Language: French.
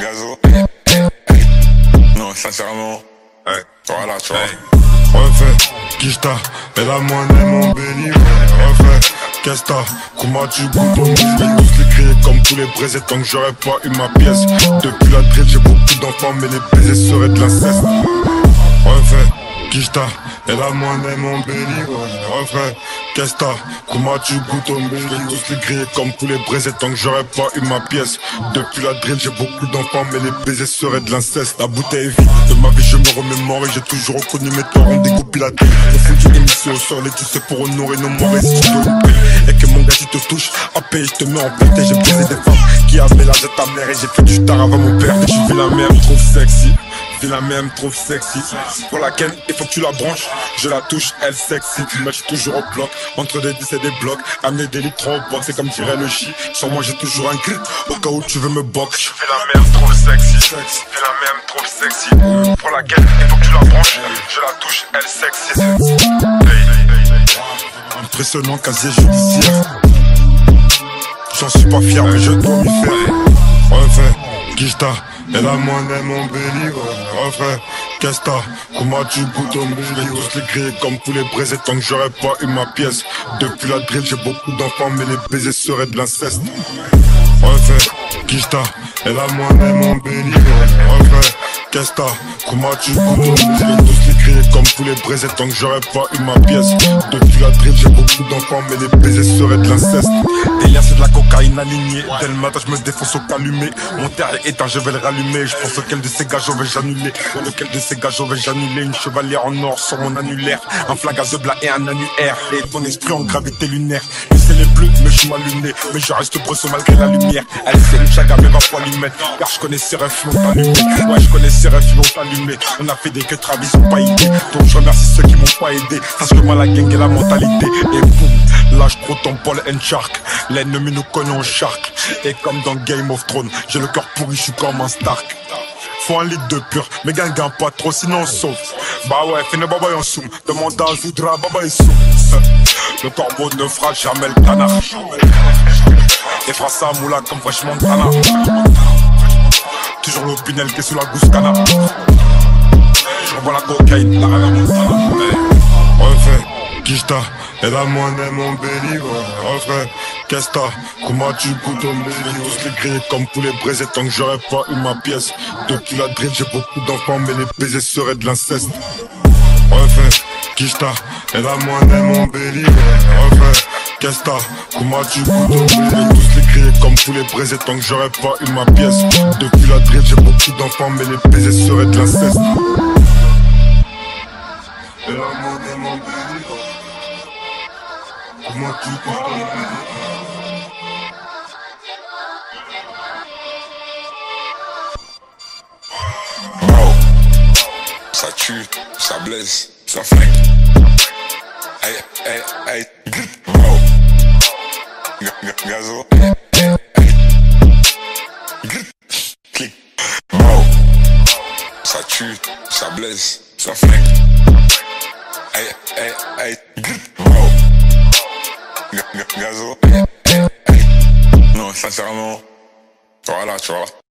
Gazo. Non, sincèrement. Ouais. Voilà, tu vois. Refait, Kishta, et la est mon béni, refait, Kesta, comment tu goûtes ton tous les crier comme tous les braisés tant que j'aurais pas eu ma pièce Depuis la drill j'ai beaucoup d'enfants mais les baisers seraient de l'inceste Refait, Kishta, et la est mon béni, refait, Kesta, comment tu goûtes Je vais tous les crier comme tous les braisés tant que j'aurais pas eu ma pièce. Depuis la drill j'ai beaucoup d'enfants mais les baisers seraient de l'inceste. La bouteille est vide, de ma vie je me remémore et j'ai toujours reconnu mes torts, on découpe la tête. Le foutu émission au sol et tu sais pour honorer nos et une paye Et que mon gars tu te touche, à paye je te mets en et j'ai baisé des femmes Qui avaient l'âge de ta mère et j'ai fait du star avant mon père. Je suis la merde, trouve sexy Vis la même, trouve sexy. Pour laquelle il faut que tu la branches Je la touche, elle sexy. Tu matches toujours au bloc Entre des 10 et des blocs. Amener des litres au box C'est comme dirait le chi. Sur moi j'ai toujours un grip Au cas où tu veux me box. Je fais la même, trouve sexy. Fais la même, trouve sexy. Pour laquelle il faut que tu la branches Je la touche, elle sexy. Hey. Impressionnant casier judiciaire. J'en suis pas fier mais je dois m'y faire. Refait, Kishta et la monnaie mon béni Refait, Kesta Comment tu goûtes au béni Je tous les griller comme tous les braisés Tant que j'aurais pas eu ma pièce. Depuis la drill j'ai beaucoup d'enfants Mais les baisers seraient de l'inceste. Refait, Kishta Et la monnaie mon béni Refait, Kesta Comment tu goûtes au béni les braisés Tant que j'aurais pas eu ma pièce. Depuis la drill j'ai beaucoup d'enfants Mais les baisers seraient de l'inceste. Délire c'est de la cocaïne alignée. Dès le matin je me défonce au calumet. Mon terre est éteint je vais le rallumer. Je pense auquel de ces gars je vais j'annuler Lequel de ces gars je vais j'annuler Une chevalière en or sur mon annulaire. Un flag à Blas et un annuaire. Et ton esprit en gravité lunaire mais je reste brosson malgré la lumière. Elle sait une chaga mais va pas Car je connais ses refs ils l'ont allumé. Ouais je connais ses l'ont allumé. On a fait des que Travis ont pas aidé. Donc je remercie ceux qui m'ont pas aidé. Parce que moi la gang et la mentalité. Et boum Lâche trop ton Paul and Shark. L'ennemi nous connaît en Shark. Et comme dans Game of Thrones J'ai le cœur pourri je suis comme un Stark. Faut un litre de pur, mais gagne pas trop, sinon on sauve. Bah ouais, fais baba en soum, demande à Zoudra, baba et soum. Le corbeau ne fera jamais le canard. Et fera ça moula comme de canard. Toujours l'opinel qui est sous la gousse canard. Je revois la cocaïne, la montana. Refait, Kishta, et la monnaie mon béni, refait, Kesta, comment tu goûtes au béni, tous les griller comme tous les tant que j'aurais pas eu ma pièce. Depuis la drill, j'ai beaucoup d'enfants, mais les baisers seraient de l'inceste. Refait, Kishta, et la monnaie mon béni, refait, Kesta, comment tu goûtes au tous les griller comme tous les braisés tant que j'aurais pas eu ma pièce. Depuis la drill, j'ai beaucoup d'enfants, mais les baisers seraient de l'inceste. Et la monnaie mon béni, comment tu goûtes ça tue, ça blesse, ça flingue. Aïe, aïe, aïe. Ga- Gazo. Clic. Ça tue, ça blesse, ça flingue. Aïe, aïe, aïe. Ga- Gazo. Non, sincèrement, voilà, tu vois.